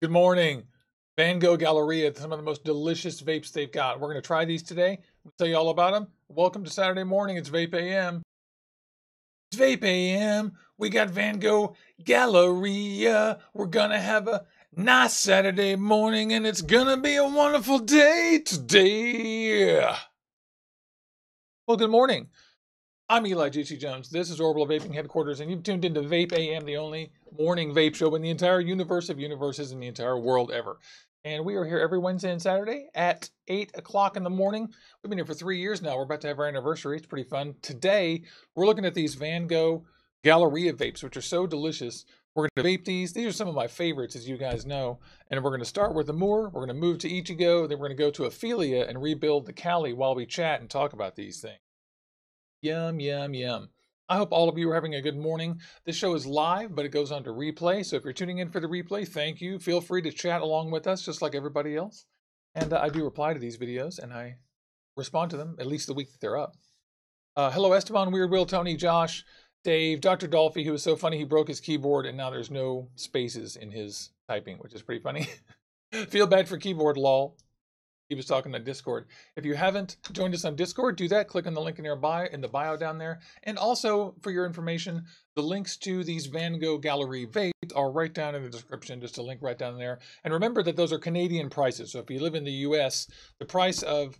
Good morning. Vango Galleria, some of the most delicious vapes they've got. We're going to try these today. We'll tell you all about them. Welcome to Saturday morning. It's Vape AM. It's Vape AM. We got Vango Galleria. We're going to have a nice Saturday morning, and it's going to be a wonderful day today. Well, good morning. I'm Eli Juicy Jones. This is Orbital Vaping Headquarters, and you've tuned into Vape AM, the only morning vape show in the entire universe of universes in the entire world ever. And we are here every Wednesday and Saturday at 8 o'clock in the morning. We've been here for three years now. We're about to have our anniversary. It's pretty fun. Today, we're looking at these Vango Galleria vapes, which are so delicious. We're going to vape these. These are some of my favorites, as you guys know. And we're going to start with Amour. We're going to move to Ichigo. Then we're going to go to Ophelia and rebuild the Kali while we chat and talk about these things. Yum, yum, yum. I hope all of you are having a good morning. This show is live, but it goes on to replay. So if you're tuning in for the replay, thank you. Feel free to chat along with us, just like everybody else. And uh, I do reply to these videos and I respond to them at least the week that they're up. Uh, hello, Esteban, Weird Will, Tony, Josh, Dave, Dr. Dolphy, who was so funny he broke his keyboard and now there's no spaces in his typing, which is pretty funny. Feel bad for keyboard, lol he was talking on Discord. If you haven't joined us on Discord, do that. Click on the link in, your bio, in the bio down there. And also, for your information, the links to these Vango Gallery vapes are right down in the description, just a link right down there. And remember that those are Canadian prices. So if you live in the US, the price of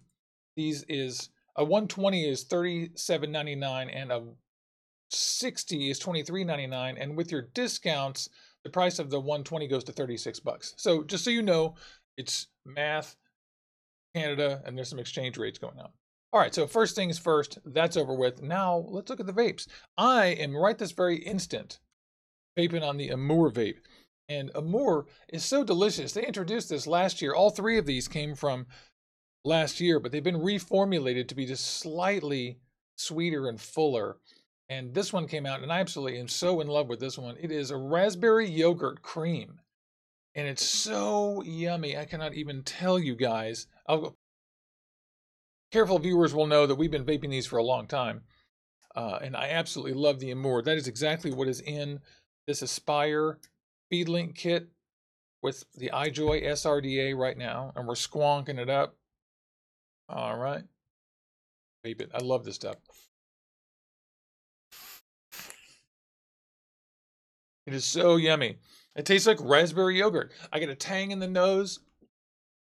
these is a 120 is 37.99 and a 60 is 23.99 and with your discounts the price of the 120 goes to 36 bucks. So just so you know, it's math Canada, and there's some exchange rates going on. All right, so first things first, that's over with. Now let's look at the vapes. I am right this very instant vaping on the Amour vape. And Amour is so delicious. They introduced this last year. All three of these came from last year, but they've been reformulated to be just slightly sweeter and fuller. And this one came out, and I absolutely am so in love with this one. It is a raspberry yogurt cream and it's so yummy. I cannot even tell you guys. I'll, careful viewers will know that we've been vaping these for a long time, uh, and I absolutely love the Amour. That is exactly what is in this Aspire FeedLink kit with the iJoy SRDA right now, and we're squonking it up. All right, vape it. I love this stuff. It is so yummy. It tastes like raspberry yogurt. I get a tang in the nose.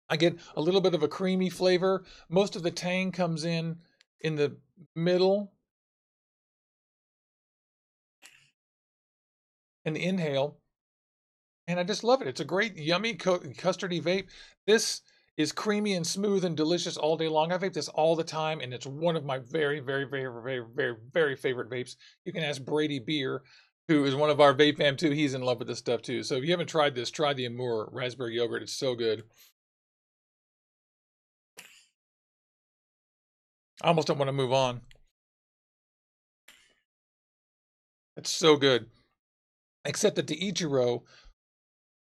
I get a little bit of a creamy flavor. Most of the tang comes in in the middle. And inhale. And I just love it. It's a great, yummy, custardy vape. This is creamy and smooth and delicious all day long. I vape this all the time, and it's one of my very, very, very, very, very, very favorite vapes. You can ask Brady Beer who is one of our vape fam too. He's in love with this stuff too. So if you haven't tried this, try the Amour raspberry yogurt. It's so good. I almost don't want to move on. It's so good. Except that the Ichigo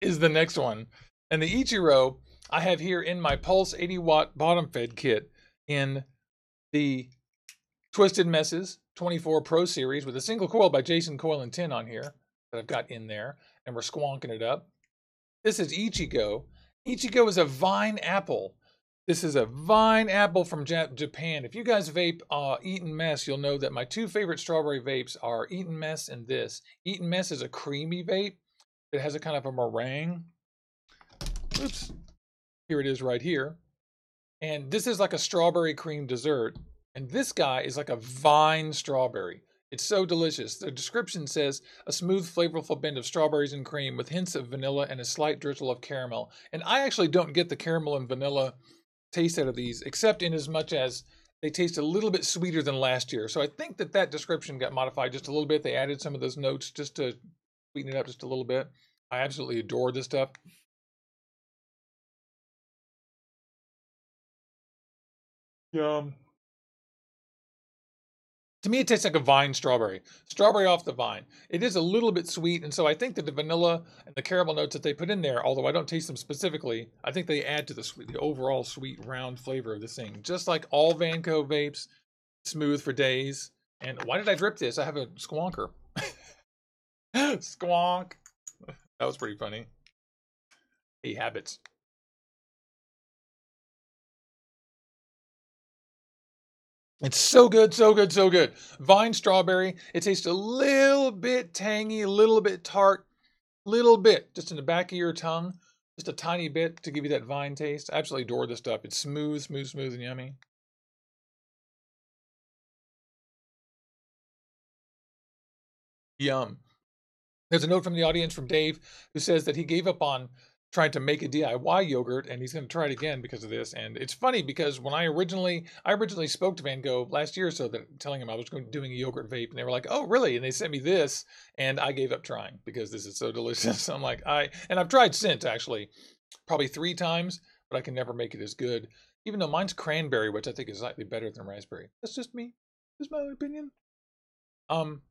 is the next one. And the Ichigo I have here in my Pulse 80 watt bottom fed kit in the Twisted Messes 24 Pro Series with a single coil by Jason Coil and Tin on here that I've got in there, and we're squonking it up. This is Ichigo. Ichigo is a vine apple. This is a vine apple from Japan. If you guys vape uh, Eton Mess, you'll know that my two favorite strawberry vapes are Eton Mess and this. Eton Mess is a creamy vape. It has a kind of a meringue. Oops. Here it is right here. And this is like a strawberry cream dessert. And this guy is like a vine strawberry. It's so delicious. The description says a smooth, flavorful blend of strawberries and cream with hints of vanilla and a slight drizzle of caramel. And I actually don't get the caramel and vanilla taste out of these, except in as much as they taste a little bit sweeter than last year. So I think that that description got modified just a little bit. They added some of those notes just to sweeten it up just a little bit. I absolutely adore this stuff. Yum. To me, it tastes like a vine strawberry. Strawberry off the vine. It is a little bit sweet, and so I think that the vanilla and the caramel notes that they put in there, although I don't taste them specifically, I think they add to the sweet, the overall sweet, round flavor of this thing. Just like all Vango vapes, smooth for days. And why did I drip this? I have a squonker. Squonk. That was pretty funny. He habits. It's so good, so good, so good. Vine strawberry. It tastes a little bit tangy, a little bit tart, little bit just in the back of your tongue, just a tiny bit to give you that vine taste. I absolutely adore this stuff. It's smooth, smooth, smooth, and yummy. Yum. There's a note from the audience from Dave who says that he gave up on trying to make a DIY yogurt and he's going to try it again because of this. And it's funny because when I originally I originally spoke to Vango last year or so that telling him I was going doing a yogurt vape and they were like, "Oh, really?" And they sent me this and I gave up trying because this is so delicious. I'm like, I and I've tried since actually probably 3 times, but I can never make it as good. Even though mine's cranberry, which I think is slightly better than raspberry. That's just me. Just my opinion. Um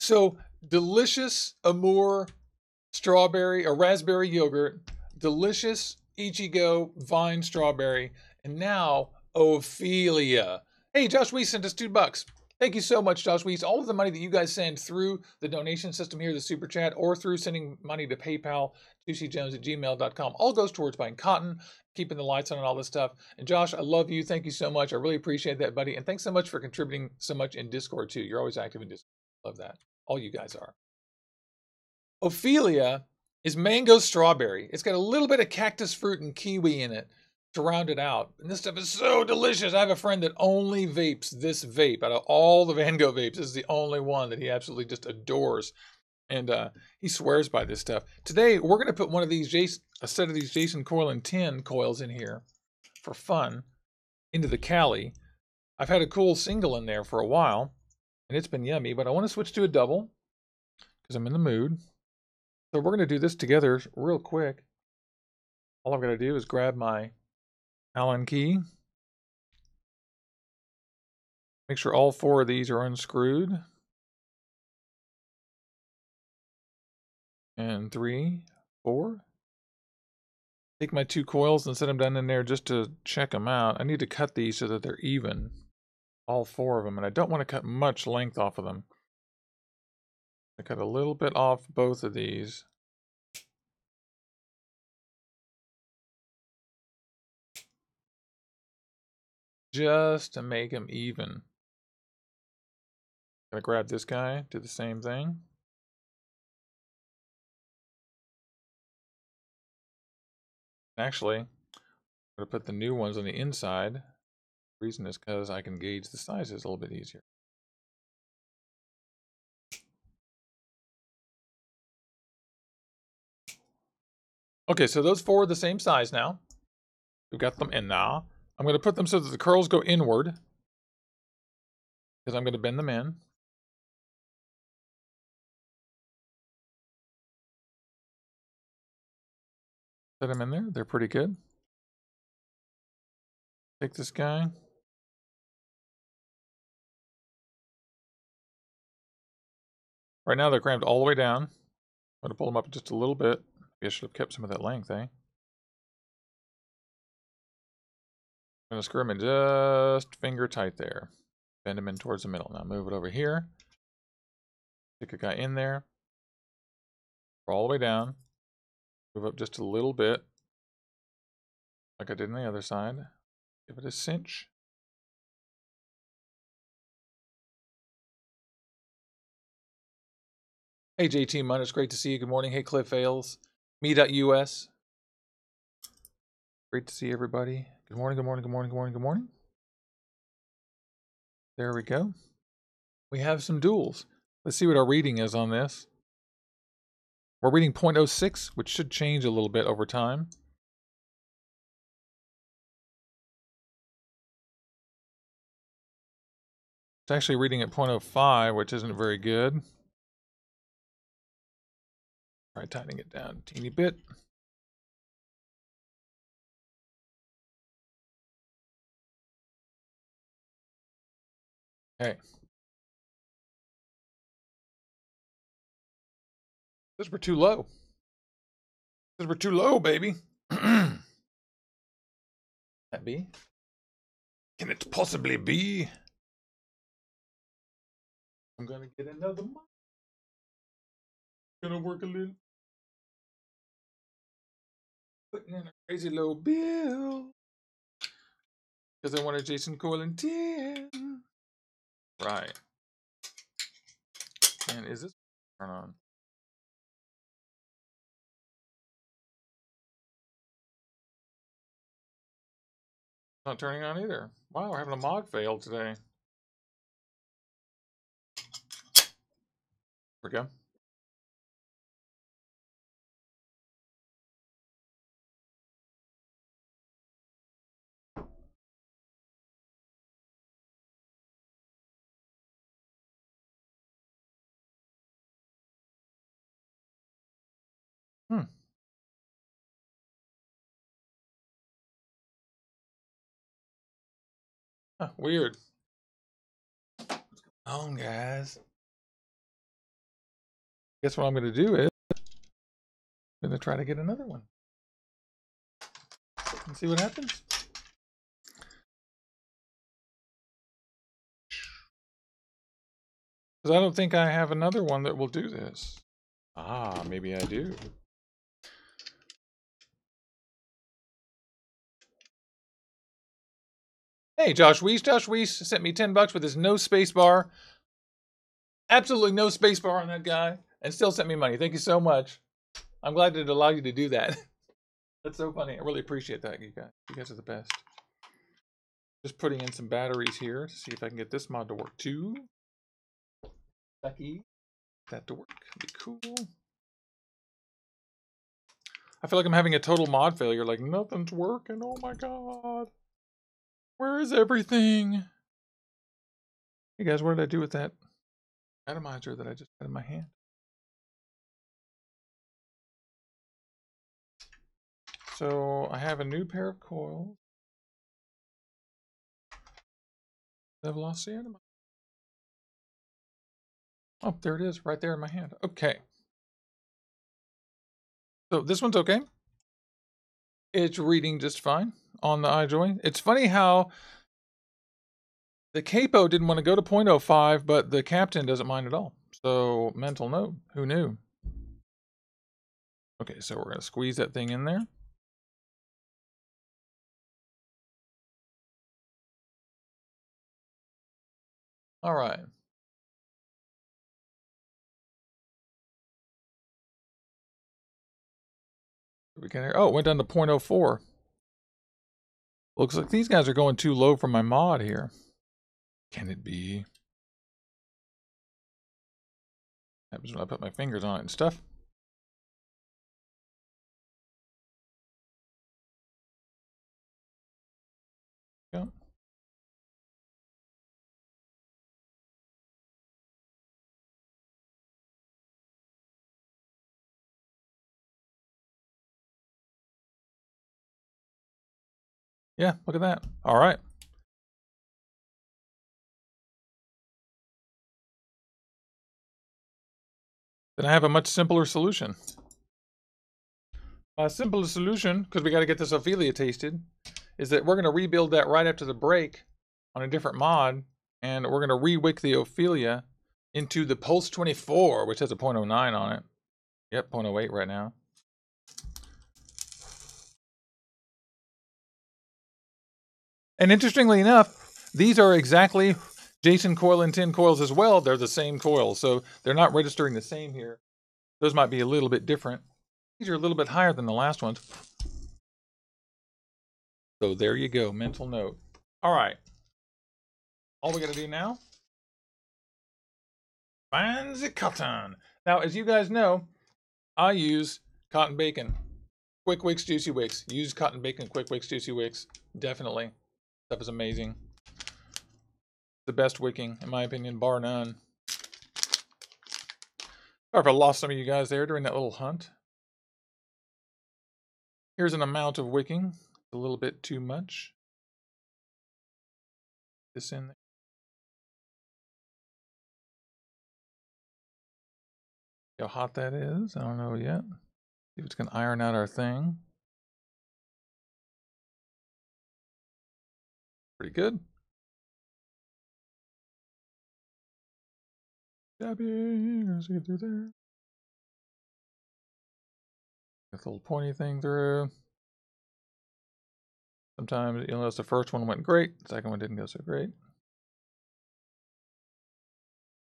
so delicious Amour strawberry or raspberry yogurt, delicious Ichigo vine strawberry, and now Ophelia. Hey, Josh Weiss sent us two bucks. Thank you so much, Josh Weiss. All of the money that you guys send through the donation system here, the super chat, or through sending money to PayPal, juicyjones at gmail.com, all goes towards buying cotton, keeping the lights on, and all this stuff. And Josh, I love you. Thank you so much. I really appreciate that, buddy. And thanks so much for contributing so much in Discord, too. You're always active in Discord. Love that. All you guys are. Ophelia is mango strawberry. It's got a little bit of cactus fruit and kiwi in it to round it out. And this stuff is so delicious. I have a friend that only vapes this vape. Out of all the Vango vapes, this is the only one that he absolutely just adores. And uh, he swears by this stuff. Today, we're going to put one of these, Jason, a set of these Jason Coil and 10 coils in here for fun into the Kali. I've had a cool single in there for a while, and it's been yummy, but I want to switch to a double because I'm in the mood. So we're going to do this together real quick. All I'm going to do is grab my Allen key. Make sure all four of these are unscrewed. And three, four. Take my two coils and set them down in there just to check them out. I need to cut these so that they're even. All four of them. And I don't want to cut much length off of them. I cut a little bit off both of these. Just to make them even. Gonna grab this guy, do the same thing. Actually, I'm gonna put the new ones on the inside. The reason is because I can gauge the sizes a little bit easier. Okay, so those four are the same size now. We've got them in now. Ah. I'm going to put them so that the curls go inward. Because I'm going to bend them in. Set them in there. They're pretty good. Take this guy. Right now they're crammed all the way down. I'm going to pull them up just a little bit. I should have kept some of that length, eh? I'm going to screw them in just finger tight there. Bend them in towards the middle. Now move it over here. Stick a guy in there. All the way down. Move up just a little bit. Like I did on the other side. Give it a cinch. Hey JT Munn, it's great to see you. Good morning. Hey Cliff Ailes. Me.us. Great to see everybody. Good morning, good morning, good morning, good morning, good morning. There we go. We have some duels. Let's see what our reading is on this. We're reading 0.06, which should change a little bit over time. It's actually reading at 0.05, which isn't very good. Try tightening it down a teeny bit. Okay. This we're too low. This we're too low, baby. that be? Can it possibly be? I'm gonna get another mic. Gonna work a little. Putting in a crazy low bill. Because I wanted Jason Coil and Tin. Right. And is this turn on? Not turning on either. Wow, we're having a mod fail today. There we go. Weird. What's on, guys? Guess what I'm going to do is I'm going to try to get another one and see what happens. Because I don't think I have another one that will do this. Ah, maybe I do. Hey, Josh Weiss. Josh Weiss sent me 10 bucks with his no space bar. Absolutely no space bar on that guy. And still sent me money. Thank you so much. I'm glad it allowed you to do that. That's so funny. I really appreciate that, you guys. You guys are the best. Just putting in some batteries here to see if I can get this mod to work too. Becky, that to work. Be cool. I feel like I'm having a total mod failure. Like nothing's working. Oh my god. Where is everything? Hey guys, what did I do with that atomizer that I just had in my hand? So I have a new pair of coils. I've lost the atomizer. Oh, there it is, right there in my hand. Okay. So this one's okay. It's reading just fine on the iJoy. It's funny how the capo didn't want to go to 0.05, but the captain doesn't mind at all. So mental note, who knew? Okay, so we're going to squeeze that thing in there. All right. We can hear, oh, it went down to 0.04. Looks like these guys are going too low for my mod here. Can it be? Happens when I put my fingers on it and stuff. Yeah, look at that. All right. Then I have a much simpler solution. A simpler solution, because we got to get this Ophelia tasted, is that we're going to rebuild that right after the break on a different mod, and we're going to re-wick the Ophelia into the Pulse 24, which has a 0.09 on it. Yep, 0.08 right now. And interestingly enough, these are exactly Jason coil and tin coils as well. They're the same coils, so they're not registering the same here. Those might be a little bit different. These are a little bit higher than the last ones. So there you go, mental note. All right. All we got to do now, find the cotton. Now, as you guys know, I use cotton bacon. Quick Wicks, Juicy Wicks. Use cotton bacon, Quick Wicks, Juicy Wicks. Definitely. Stuff is amazing. The best wicking, in my opinion, bar none. Sorry if I lost some of you guys there during that little hunt. Here's an amount of wicking. A little bit too much. This in there. how hot that is. I don't know yet. See if it's going to iron out our thing. Pretty good. Dabbing, as you do there. Get the little pointy thing through. Sometimes you'll notice the first one went great, the second one didn't go so great. In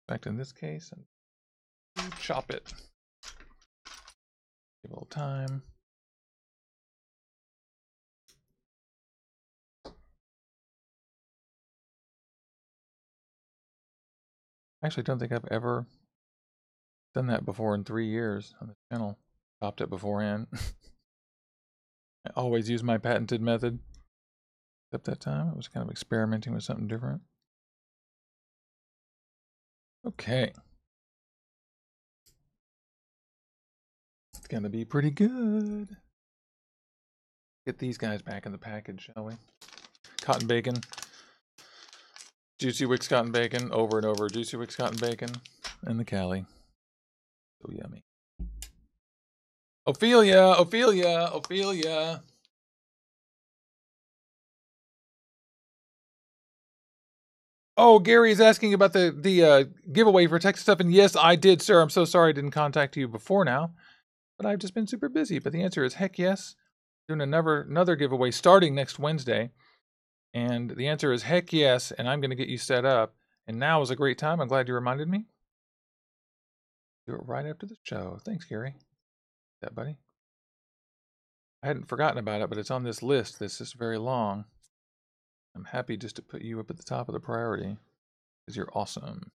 fact, in this case, and chop it. Give a little time. Actually, don't think I've ever done that before in three years on the channel. Chopped it beforehand. I always use my patented method. Except that time, I was kind of experimenting with something different. Okay. It's going to be pretty good. Get these guys back in the package, shall we? Cotton bacon. Juicy Wicks cotton bacon over and over. Juicy Wicks cotton bacon and the Kali. So yummy. Ophelia, Ophelia, Ophelia. Oh, Gary is asking about the the uh, giveaway for TexasTuff, and yes, I did, sir. I'm so sorry I didn't contact you before now, but I've just been super busy. But the answer is heck yes. Doing another another giveaway starting next Wednesday. And the answer is heck yes, and I'm going to get you set up. And now is a great time. I'm glad you reminded me. Do it right after the show. Thanks, Gary. That, buddy. I hadn't forgotten about it, but it's on this list that's just very long. I'm happy just to put you up at the top of the priority because you're awesome.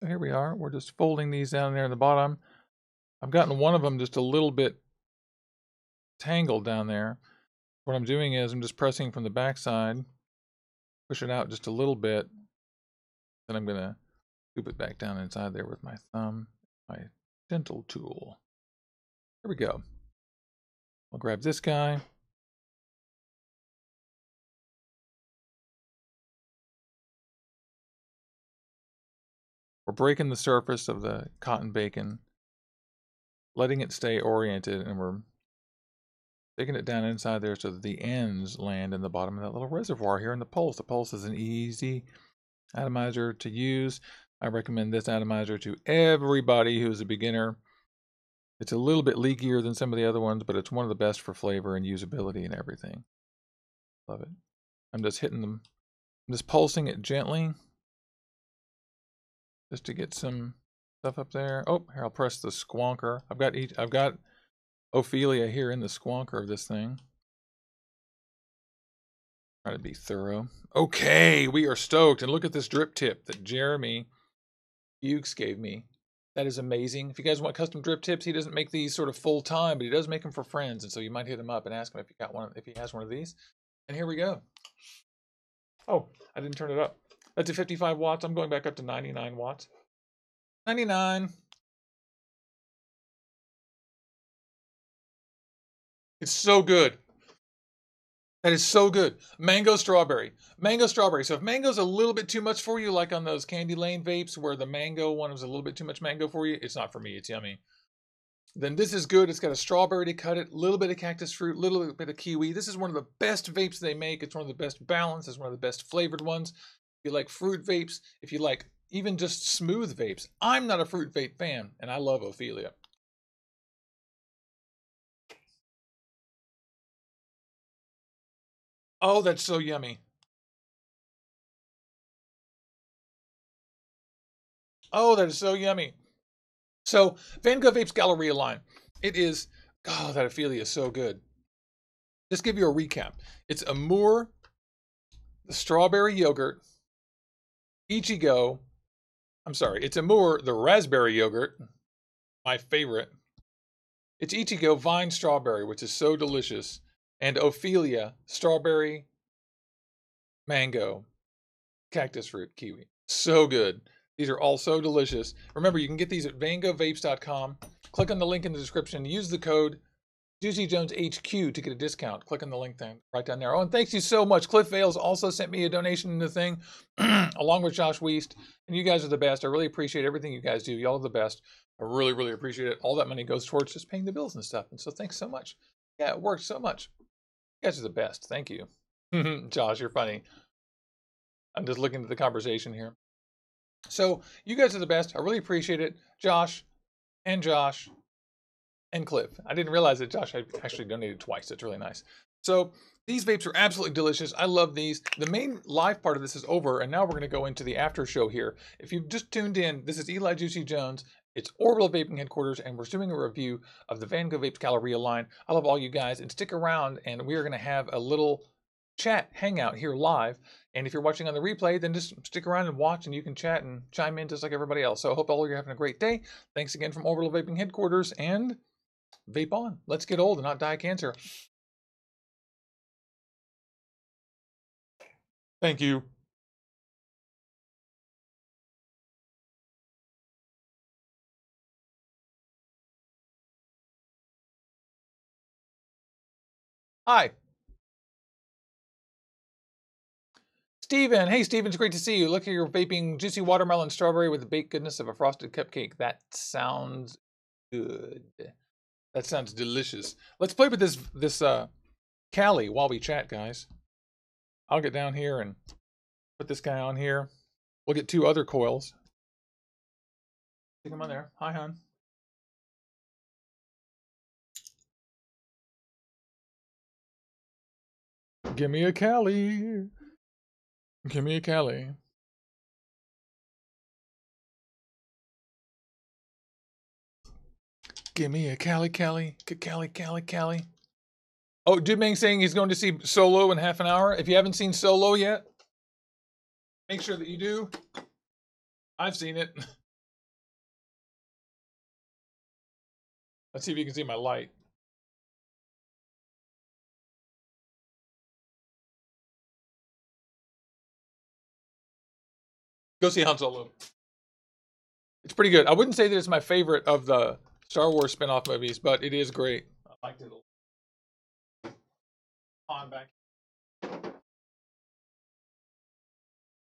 So here we are. We're just folding these down there in the bottom. I've gotten one of them just a little bit tangled down there. What I'm doing is I'm just pressing from the back side, push it out just a little bit. Then I'm going to scoop it back down inside there with my thumb, my dental tool. There we go. I'll grab this guy. We're breaking the surface of the cotton bacon, letting it stay oriented, and we're Taking it down inside there so that the ends land in the bottom of that little reservoir here in the pulse. The pulse is an easy atomizer to use. I recommend this atomizer to everybody who's a beginner. It's a little bit leakier than some of the other ones, but it's one of the best for flavor and usability and everything. Love it. I'm just hitting them. I'm just pulsing it gently. Just to get some stuff up there. Oh, here I'll press the squonker. I've got each I've got Ophelia here in the squonker of this thing. Try to be thorough. Okay, we are stoked. And look at this drip tip that Jeremy Fuchs gave me. That is amazing. If you guys want custom drip tips, he doesn't make these sort of full time, but he does make them for friends. And so you might hit him up and ask him if he got one, if he has one of these. And here we go. Oh, I didn't turn it up. That's at 55 watts. I'm going back up to 99 watts. 99. It's so good. That is so good. Mango strawberry. Mango strawberry. So if mango's a little bit too much for you, like on those Candy Lane vapes where the mango one was a little bit too much mango for you, it's not for me. It's yummy. Then this is good. It's got a strawberry to cut it, a little bit of cactus fruit, a little bit of kiwi. This is one of the best vapes they make. It's one of the best balanced. It's one of the best flavored ones. If you like fruit vapes, if you like even just smooth vapes, I'm not a fruit vape fan, and I love Ophelia. Oh, that's so yummy. Oh, that is so yummy. So, Vango Vapes Galleria line. It is, oh, that Ophelia is so good. Just give you a recap. It's Amour, the strawberry yogurt, Ichigo. I'm sorry, it's Amour, the raspberry yogurt, my favorite. It's Ichigo Vine Strawberry, which is so delicious and Ophelia, strawberry, mango, cactus fruit, kiwi. So good. These are all so delicious. Remember, you can get these at vangovapes.com. Click on the link in the description. Use the code Juicy Jones HQ to get a discount. Click on the link then right down there. Oh, and thanks you so much. Cliff Vales also sent me a donation in the thing, along with Josh Weiss. And you guys are the best. I really appreciate everything you guys do. Y'all are the best. I really, really appreciate it. All that money goes towards just paying the bills and stuff. And so thanks so much. Yeah, it works so much. You guys are the best. Thank you. Josh, you're funny. I'm just looking at the conversation here. So, you guys are the best. I really appreciate it. Josh and Josh and Cliff. I didn't realize that Josh had actually donated twice. That's really nice. So these vapes are absolutely delicious. I love these. The main live part of this is over, and now we're going to go into the after show here. If you've just tuned in, this is Eli Juicy Jones. It's Orbital Vaping Headquarters, and we're doing a review of the Vango Vapes Galleria line. I love all you guys, and stick around, and we are going to have a little chat hangout here live. And if you're watching on the replay, then just stick around and watch, and you can chat and chime in just like everybody else. So I hope all of you are having a great day. Thanks again from Orbital Vaping Headquarters, and vape on. Let's get old and not die of cancer. Thank you. Hi. Steven. Hey, Steven, it's great to see you. Look at your vaping juicy watermelon strawberry with the baked goodness of a frosted cupcake. That sounds good. That sounds delicious. Let's play with this this uh Kali while we chat, guys. I'll get down here and put this guy on here. We'll get two other coils. Stick them on there. Hi, hon. Give me a Kali. Give me a Kali. Give me a Kali, Kali, Kali, Kali, Kali. Oh, Dude Ming saying he's going to see Solo in half an hour. If you haven't seen Solo yet, make sure that you do. I've seen it. Let's see if you can see my light. Go see Han Solo. It's pretty good. I wouldn't say that it's my favorite of the Star Wars spin-off movies, but it is great. I liked it Han back. You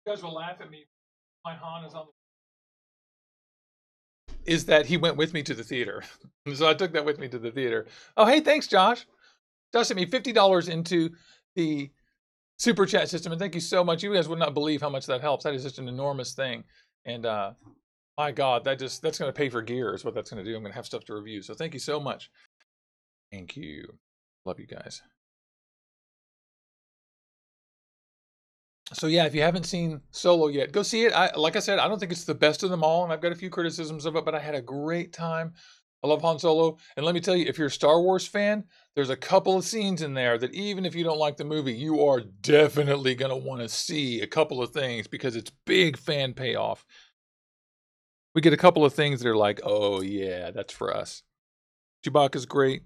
guys will laugh at me. My Han is on the is that he went with me to the theater. so I took that with me to the theater. Oh, hey, thanks, Josh. Josh sent me $50 into the super chat system. And thank you so much. You guys would not believe how much that helps. That is just an enormous thing. And uh, my God, that just that's going to pay for gear is what that's going to do. I'm going to have stuff to review. So thank you so much. Thank you. Love you guys. so yeah, if you haven't seen Solo yet, go see it. I like I said, I don't think it's the best of them all, and I've got a few criticisms of it, but I had a great time. I love Han Solo, and let me tell you, if you're a Star Wars fan, there's a couple of scenes in there that even if you don't like the movie, you are definitely gonna want to see a couple of things because it's big fan payoff. We get a couple of things that are like, oh yeah, that's for us. Chewbacca's great.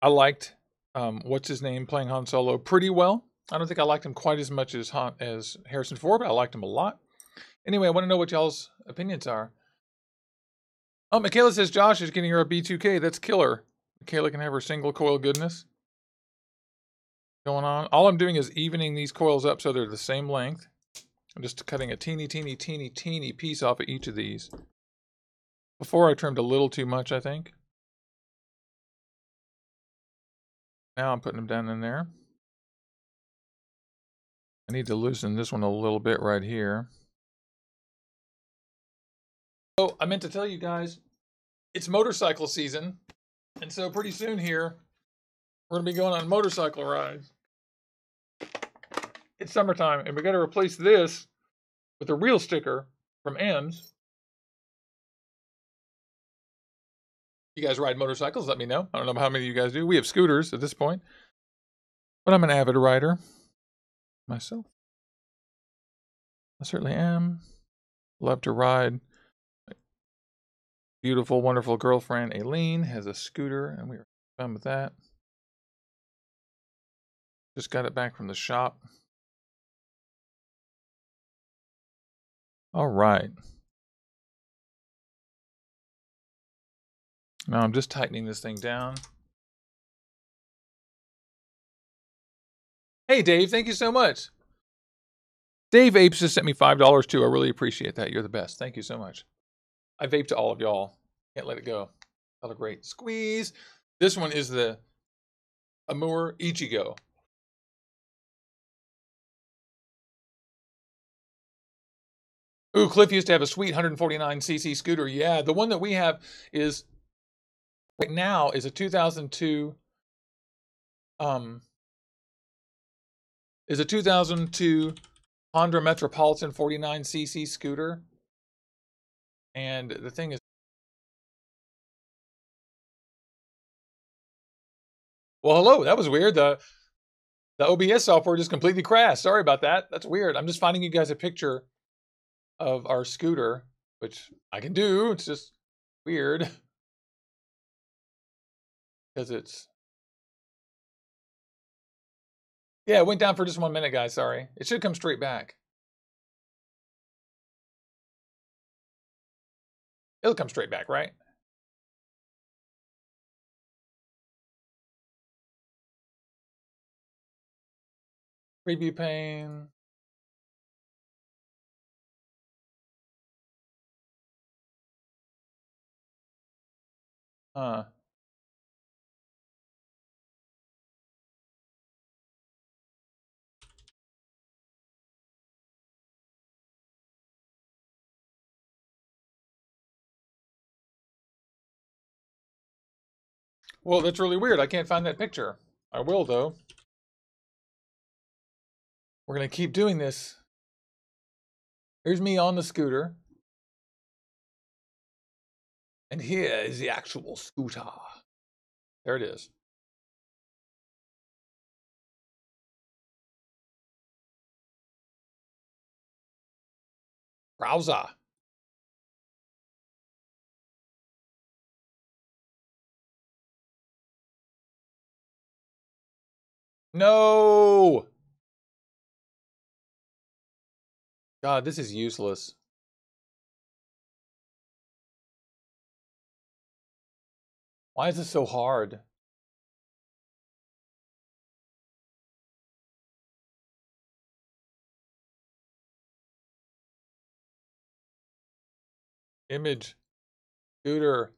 I liked um, what's his name playing Han Solo pretty well. I don't think I liked him quite as much as as Harrison Ford, but I liked him a lot. Anyway, I want to know what y'all's opinions are. Oh, Michaela says Josh is getting her a B2K. That's killer. Michaela can have her single coil goodness going on. All I'm doing is evening these coils up so they're the same length. I'm just cutting a teeny, teeny, teeny, teeny piece off of each of these. Before I trimmed a little too much, I think. Now I'm putting them down in there. I need to loosen this one a little bit right here. So I meant to tell you guys, it's motorcycle season. And so pretty soon here, we're going to be going on motorcycle rides. It's summertime, and we got to replace this with a real sticker from M's. You guys ride motorcycles? Let me know. I don't know how many of you guys do. We have scooters at this point, but I'm an avid rider myself. I certainly am. Love to ride. Beautiful, wonderful girlfriend Aileen has a scooter, and we are done with that. Just got it back from the shop. All right. Now I'm just tightening this thing down. Hey, Dave, thank you so much. Dave Apes just sent me $5 too. I really appreciate that. You're the best. Thank you so much. I vape to all of y'all. Can't let it go. Have a great squeeze. This one is the Amour Ichigo. Ooh, Cliff used to have a sweet 149cc scooter. Yeah, the one that we have is right now is a 2002 um, is a 2002 Honda Metropolitan 49cc scooter. And the thing is, well, hello. That was weird. The the OBS software just completely crashed. Sorry about that. That's weird. I'm just finding you guys a picture of our scooter, which I can do. It's just weird because it's yeah, it went down for just one minute, guys. Sorry. It should come straight back. It'll come straight back, right? Preview pane. Huh. Well, that's really weird. I can't find that picture. I will, though. We're going to keep doing this. Here's me on the scooter. And here is the actual scooter. There it is. Browser. No! God, this is useless. Why is this so hard? Image. Scooter.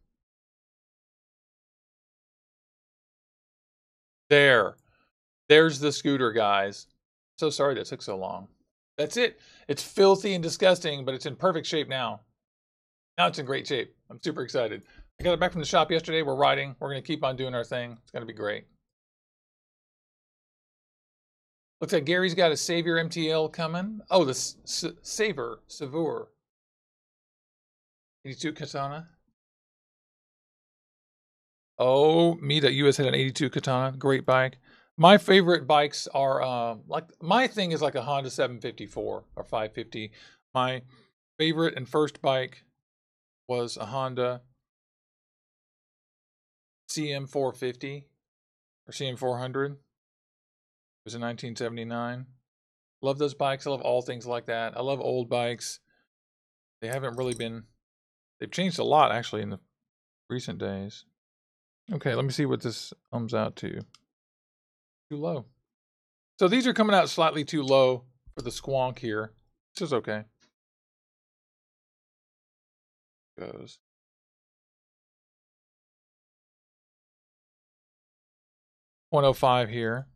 There. There's the scooter, guys. So sorry that took so long. That's it. It's filthy and disgusting, but it's in perfect shape now. Now it's in great shape. I'm super excited. I got it back from the shop yesterday. We're riding. We're going to keep on doing our thing. It's going to be great. Looks like Gary's got a Savior MTL coming. Oh, the S Saver, Savur. 82 Katana. Oh, me that US had an 82 Katana. Great bike. My favorite bikes are uh, like my thing is like a Honda 754 or 550. My favorite and first bike was a Honda CM450 or CM400. It was in 1979. Love those bikes. I love all things like that. I love old bikes. They haven't really been, they've changed a lot actually in the recent days. Okay, let me see what this comes out to too low. So these are coming out slightly too low for the squonk here. This is okay. Goes. One oh five here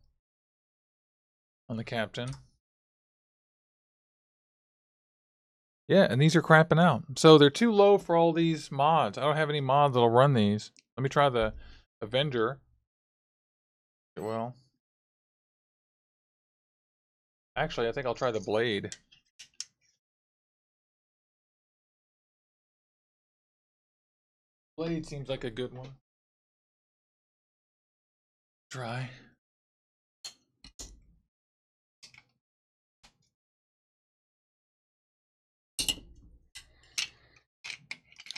on the captain. Yeah, and these are crapping out. So they're too low for all these mods. I don't have any mods that'll run these. Let me try the Avenger. Well. Actually, I think I'll try the blade. Blade seems like a good one. Try.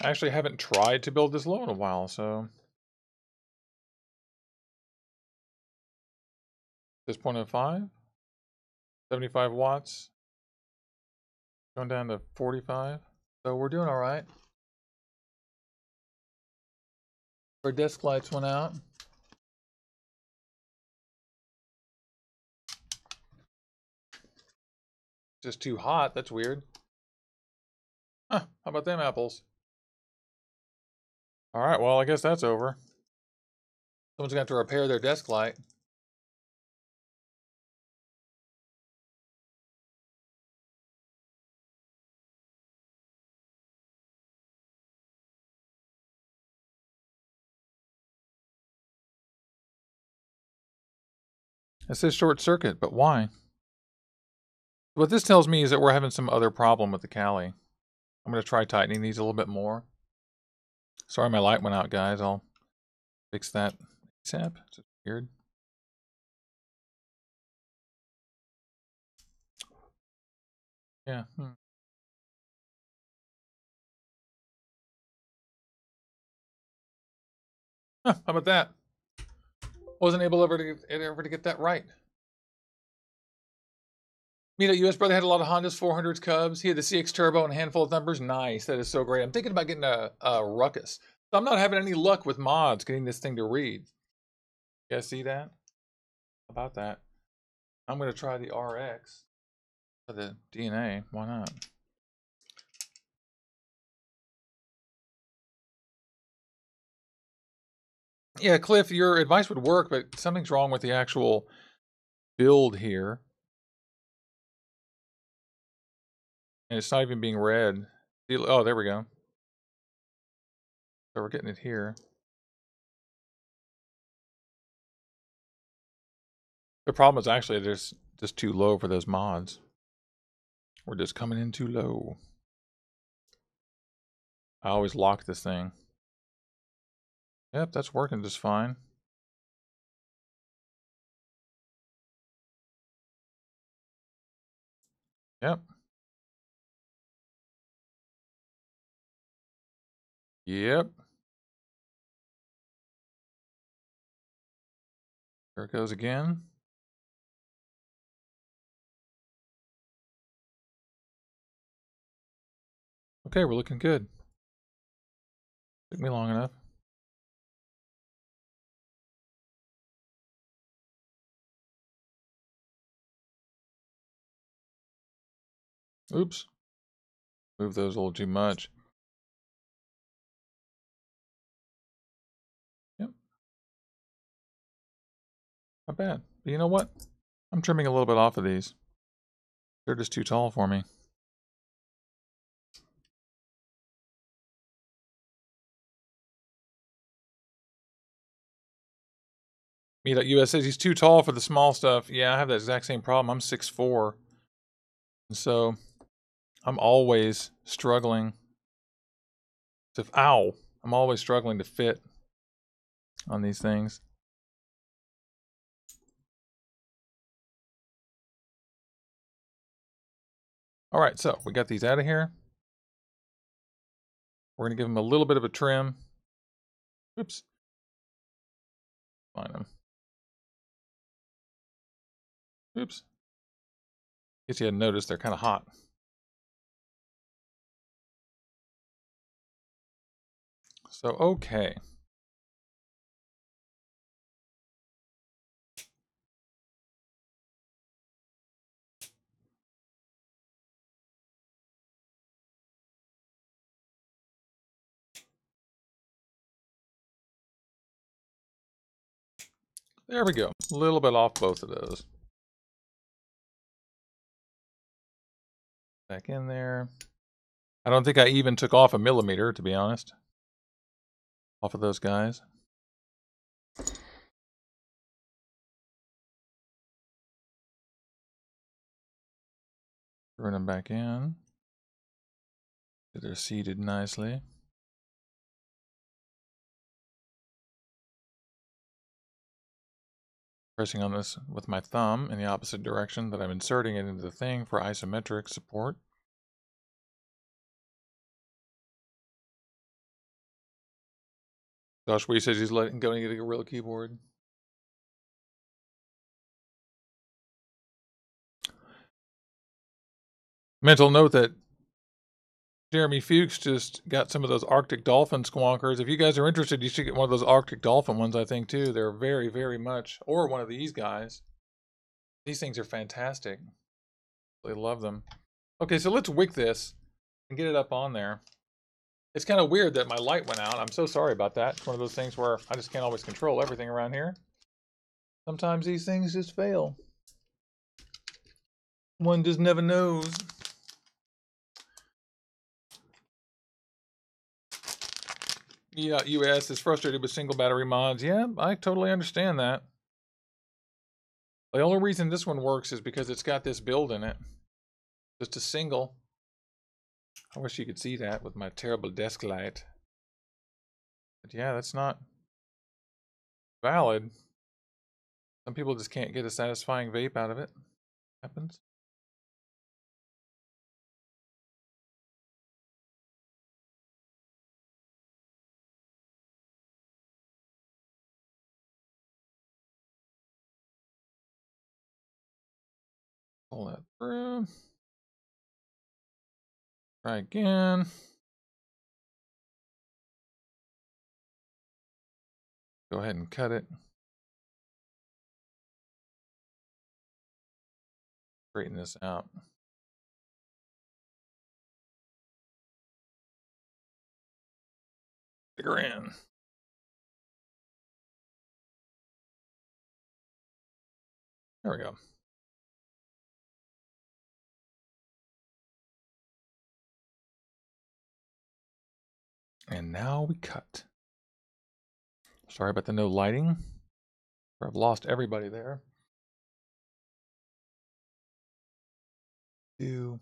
I actually haven't tried to build this low in a while, so... This point of five? 75 watts. Going down to 45. So we're doing all right. Our desk lights went out. Just too hot. That's weird. Huh, how about them apples? All right, well, I guess that's over. Someone's going to have to repair their desk light. It says short circuit, but why? What this tells me is that we're having some other problem with the Kali. I'm going to try tightening these a little bit more. Sorry my light went out, guys. I'll fix that ASAP. It's weird. Yeah. Hmm. Huh, how about that? Wasn't able ever to ever to get that right. Me that US brother had a lot of Hondas 400s Cubs. He had the CX Turbo and a handful of numbers. Nice. That is so great. I'm thinking about getting a, a Ruckus. I'm not having any luck with mods getting this thing to read. You guys see that? About that? I'm going to try the RX for the DNA. Why not? Yeah, Cliff, your advice would work, but something's wrong with the actual build here. And it's not even being read. Oh, there we go. So we're getting it here. The problem is actually there's just too low for those mods. We're just coming in too low. I always lock this thing. Yep, that's working just fine. Yep. Yep. There it goes again. Okay, we're looking good. Took me long enough. Oops. Move those a little too much. Yep. Not bad. But you know what? I'm trimming a little bit off of these. They're just too tall for me. Me.us says he's too tall for the small stuff. Yeah, I have that exact same problem. I'm 6'4". And so I'm always struggling to, ow, I'm always struggling to fit on these things. All right, so we got these out of here. We're going to give them a little bit of a trim. Oops. Find them. Oops. Guess you hadn't noticed they're kind of hot. So, okay. There we go. A little bit off both of those. Back in there. I don't think I even took off a millimeter, to be honest. Off of those guys. Bring them back in. They're seated nicely. Pressing on this with my thumb in the opposite direction that I'm inserting it into the thing for isometric support. Josh Weiss says he's letting going to get a real keyboard. Mental note that Jeremy Fuchs just got some of those Arctic Dolphin squonkers. If you guys are interested, you should get one of those Arctic Dolphin ones, I think, too. They're very, very much, or one of these guys. These things are fantastic. I love them. Okay, so let's wick this and get it up on there. It's kind of weird that my light went out. I'm so sorry about that. It's one of those things where I just can't always control everything around here. Sometimes these things just fail. One just never knows. Yeah, US is frustrated with single battery mods. Yeah, I totally understand that. The only reason this one works is because it's got this build in it. Just a single. I wish you could see that with my terrible desk light. But yeah, that's not valid. Some people just can't get a satisfying vape out of it. Happens. Pull that through. Try again. Go ahead and cut it. Straighten this out. Stick in. There we go. And now we cut. Sorry about the no lighting. I've lost everybody there. Two.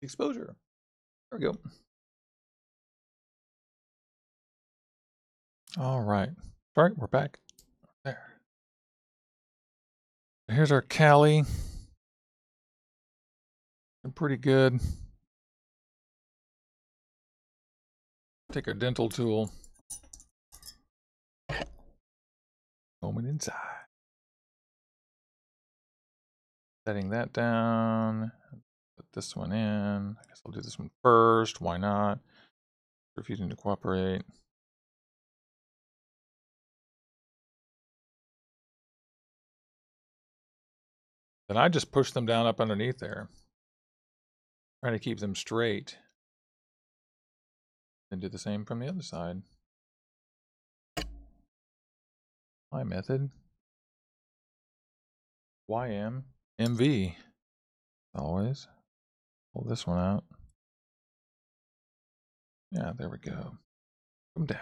Exposure. There we go. All right. All right, we're back. Here's our Kali. Pretty good. Take our dental tool. Comb it inside. Setting that down. Put this one in. I guess I'll do this one first. Why not? Refusing to cooperate. Then I just push them down up underneath there. Trying to keep them straight. And do the same from the other side. My method. YM MV. Always. Pull this one out. Yeah, there we go. Come down.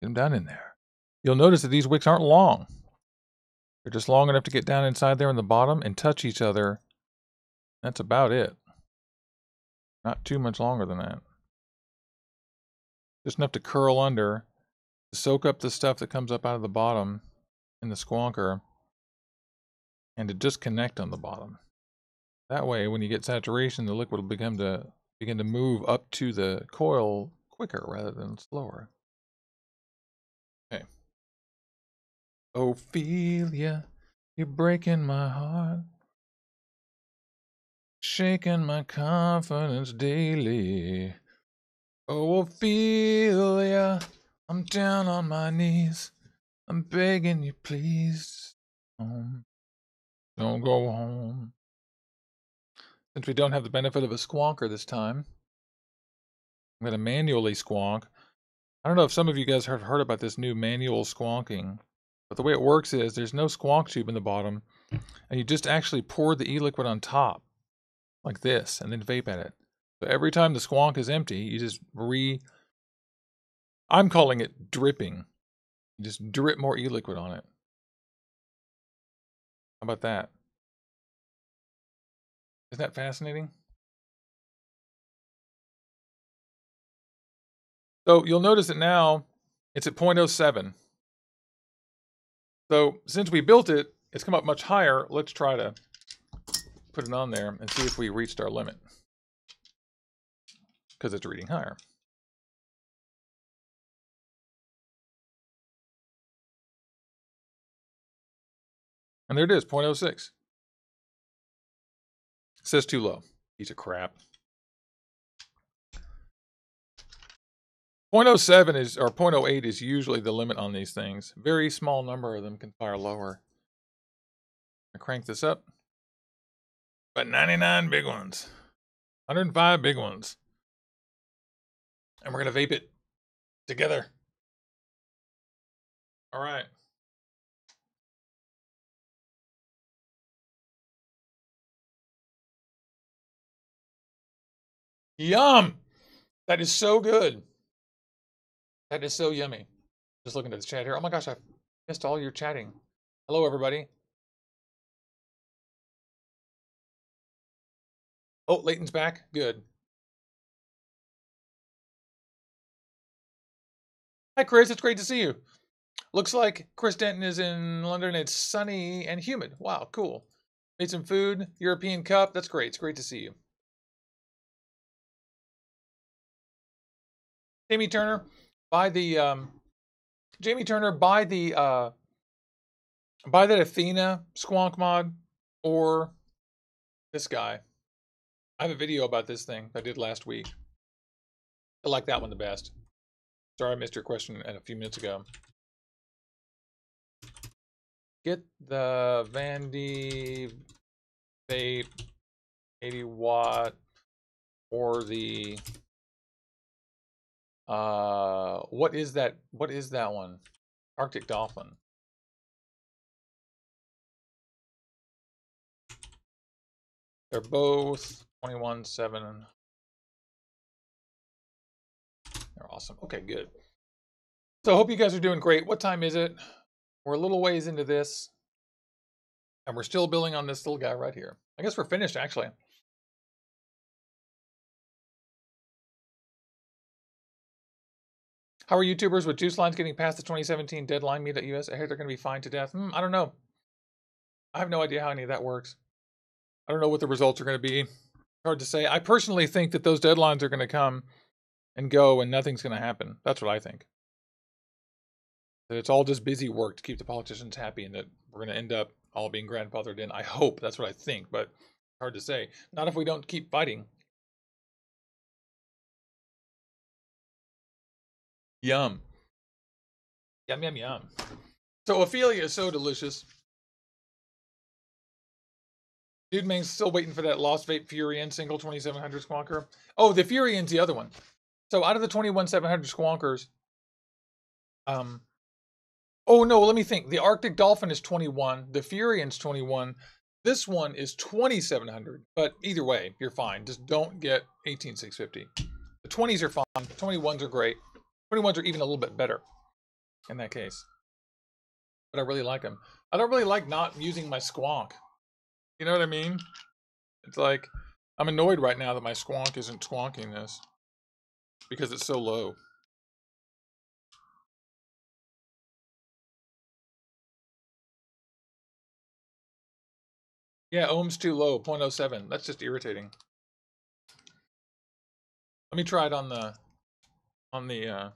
Get them down in there. You'll notice that these wicks aren't long. They're just long enough to get down inside there in the bottom and touch each other that's about it. Not too much longer than that. Just enough to curl under, to soak up the stuff that comes up out of the bottom in the squonker, and to just connect on the bottom. That way, when you get saturation, the liquid will begin to begin to move up to the coil quicker rather than slower. Ophelia, you're breaking my heart shaking my confidence daily. Oh, Ophelia, I'm down on my knees. I'm begging you, please. Don't go home. Since we don't have the benefit of a squonker this time, I'm going to manually squonk. I don't know if some of you guys have heard about this new manual squonking, but the way it works is there's no squonk tube in the bottom, and you just actually pour the e-liquid on top like this, and then vape at it. So every time the squonk is empty, you just re. I'm calling it dripping. You just drip more e-liquid on it. How about that? Isn't that fascinating? So you'll notice that now it's at 0.07. So since we built it, it's come up much higher. Let's try to put it on there and see if we reached our limit because it's reading higher. And there it is, 0.06. It says too low. Piece of crap. 0.07 is or 0.08 is usually the limit on these things. Very small number of them can fire lower. I crank this up but 99 big ones, 105 big ones. And we're going to vape it together. All right. Yum! That is so good. That is so yummy. Just looking at the chat here. Oh my gosh, I missed all your chatting. Hello, everybody. Oh, Leighton's back. Good. Hi, Chris. It's great to see you. Looks like Chris Denton is in London. It's sunny and humid. Wow, cool. Made some food. European Cup. That's great. It's great to see you. Jamie Turner, buy the um, Jamie Turner, by the uh, buy that Athena Squonk mod or this guy. I have a video about this thing I did last week. I like that one the best. Sorry I missed your question a few minutes ago. Get the Vandy Vape 80 watt or the uh what is that what is that one? Arctic Dolphin. They're both 21 7 they're awesome. Okay, good. So I hope you guys are doing great. What time is it? We're a little ways into this. And we're still building on this little guy right here. I guess we're finished, actually. How are YouTubers with juice lines getting past the 2017 deadline me.us? I hear they're going to be fine to death. Hmm, I don't know. I have no idea how any of that works. I don't know what the results are going to be. Hard to say. I personally think that those deadlines are going to come and go and nothing's going to happen. That's what I think. That it's all just busy work to keep the politicians happy and that we're going to end up all being grandfathered in. I hope. That's what I think, but hard to say. Not if we don't keep fighting. Yum. Yum, yum, yum. So Ophelia is so delicious. Dude Mang's still waiting for that Lost Vape Therion single 2700 squonker. Oh, the Therion's the other one. So out of the 21700 squonkers, um, oh no, let me think. The Arctic Dolphin is 21. The Therion's 21. This one is 2700. But either way, you're fine. Just don't get 18650. The 20s are fine. the 21s are great. 21s are even a little bit better in that case. But I really like them. I don't really like not using my squonk. You know what I mean? It's like I'm annoyed right now that my squonk isn't squonking this because it's so low. Yeah, ohm's too low, 0.07. That's just irritating. Let me try it on the on the uh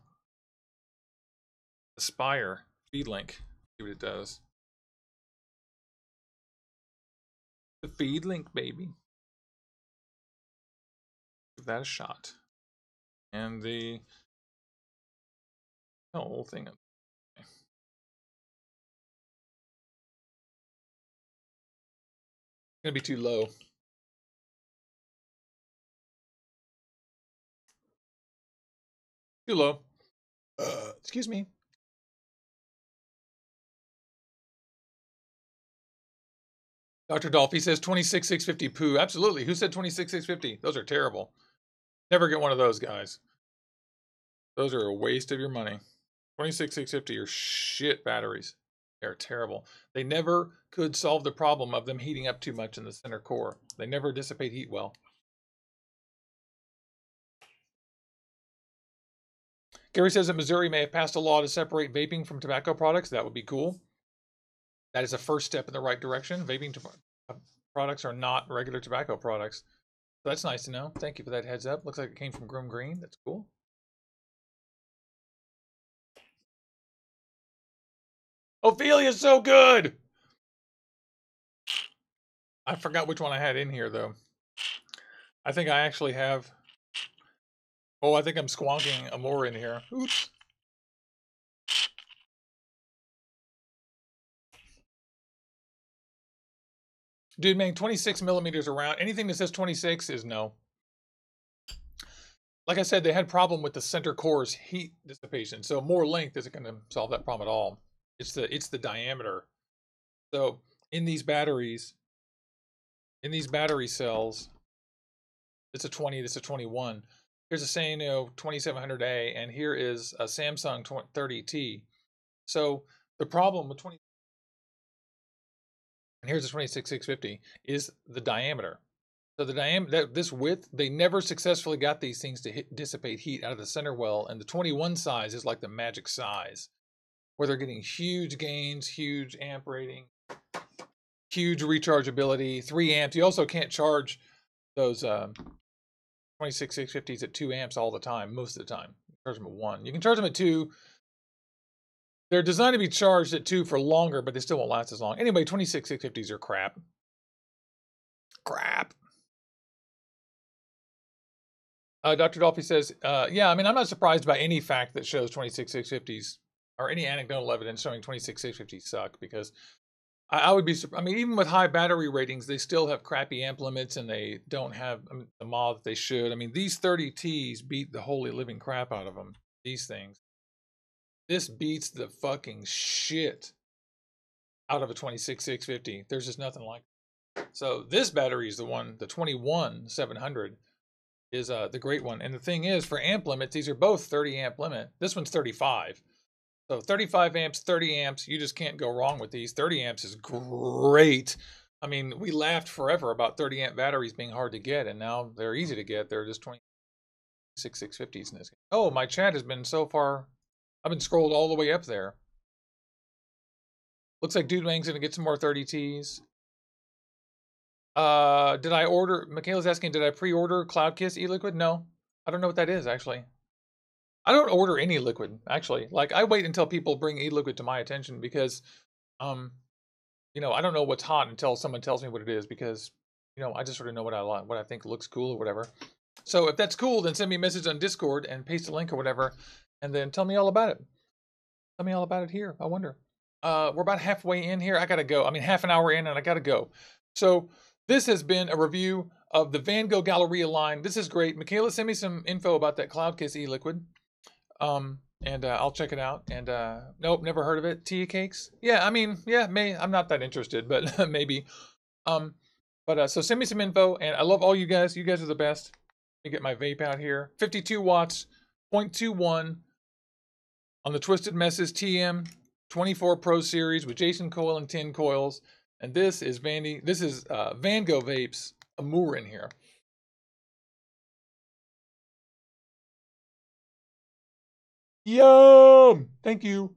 Aspire Feedlink. See what it does. The Feedlink, baby. Give that a shot and the whole thing. Okay. Gonna be too low. Too low. Uh, excuse me. Dr. Dolphy says 26650 poo. Absolutely. Who said 26650? Those are terrible. Never get one of those guys. Those are a waste of your money. 26650 are shit batteries. They're terrible. They never could solve the problem of them heating up too much in the center core. They never dissipate heat well. Gary says that Missouri may have passed a law to separate vaping from tobacco products. That would be cool. That is a first step in the right direction. Vaping uh, products are not regular tobacco products. So that's nice to know. Thank you for that heads up. Looks like it came from Groom Green. That's cool. Ophelia's so good. I forgot which one I had in here though. I think I actually have. Oh, I think I'm squonking a more in here. Oops. Dude, man, 26 millimeters around. Anything that says 26 is no. Like I said, they had problem with the center core's heat dissipation. So more length isn't going to solve that problem at all. It's the it's the diameter. So in these batteries, in these battery cells, it's a 20, it's a 21. Here's a Sanyo 2700A, and here is a Samsung 30T. So the problem with 20 and here's the 26650 is the diameter. So the diameter, this width, they never successfully got these things to hit, dissipate heat out of the center well, and the 21 size is like the magic size, where they're getting huge gains, huge amp rating, huge rechargeability, three amps. You also can't charge those um, 26650s at two amps all the time, most of the time. charge them at one. You can charge them at two. They're designed to be charged at two for longer, but they still won't last as long. Anyway, 26650s are crap. Crap. Uh, Dr. Dolphy says, uh, yeah, I mean, I'm not surprised by any fact that shows 26650s or any anecdotal evidence showing 26650s suck because I, I, would be, I mean, even with high battery ratings, they still have crappy amp limits and they don't have I mean, the mod that they should. I mean, these 30Ts beat the holy living crap out of them, these things. This beats the fucking shit out of a 26650. There's just nothing like it. So this battery is the one, the 21700 is uh, the great one. And the thing is, for amp limits, these are both 30 amp limit. This one's 35. So 35 amps, 30 amps, you just can't go wrong with these. 30 amps is great. I mean, we laughed forever about 30 amp batteries being hard to get, and now they're easy to get. They're just 26 650s in this. Game. Oh, my chat has been so far. I've been scrolled all the way up there. Looks like Dude Wang's to get some more 30Ts. Uh, did I order? Michaela's asking, did I pre-order Cloud Kiss e-liquid? No, I don't know what that is actually. I don't order any liquid actually. Like I wait until people bring e-liquid to my attention because, um, you know, I don't know what's hot until someone tells me what it is because, you know, I just sort of know what I like, what I think looks cool or whatever. So if that's cool, then send me a message on Discord and paste a link or whatever, and then tell me all about it. Tell me all about it here. I wonder. Uh, we're about halfway in here. I gotta go. I mean, half an hour in, and I gotta go. So this has been a review of the Vango Galleria line. This is great. Michaela, send me some info about that Cloud Kiss e-liquid. Um, and uh, I'll check it out. And uh, nope, never heard of it. Tea cakes? Yeah, I mean, yeah, may I'm not that interested, but maybe. Um, but uh, so send me some info, and I love all you guys. You guys are the best. Let me get my vape out here. 52 watts, 0.21 on the Twisted Messes TM 24 Pro Series with Jason coil and 10 coils. And this is Vandy, this is uh, Vango Vapes Amour in here. Yum! Thank you.